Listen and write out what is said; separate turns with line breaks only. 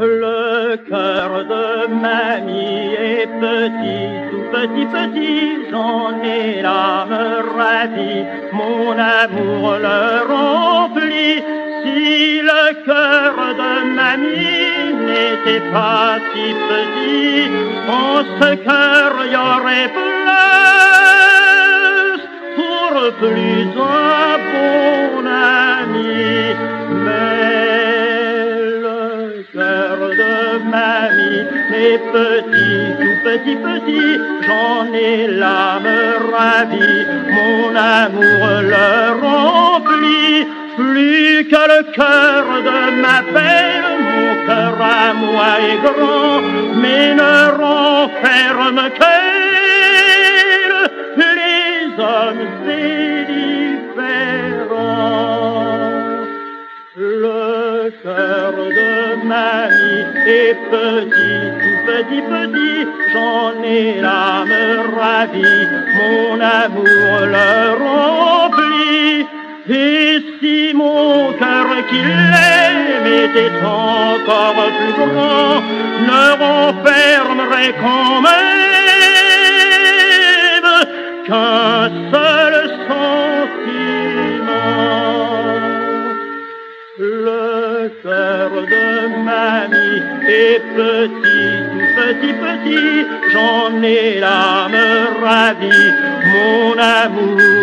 Le cœur de mamie est petit, tout petit, petit, j'en ai l'âme ravie, mon amour le remplit. Si le cœur de mamie n'était pas si petit, en ce cœur y aurait place pour plus mamie est petit, tout petit, petit, j'en ai l'âme ravie, mon amour le remplit. Plus que le cœur de ma belle, mon cœur à moi est grand, mais ne renferme qu'elle. Les hommes, mamie est petit, tout petit, petit, j'en ai l'âme ravie, mon amour le remplit. Et si mon cœur qui l'aime était encore plus grand, ne renfermerait quand même qu'un seul Le cœur de mamie est petit, tout petit, petit, j'en ai l'âme ravie, mon amour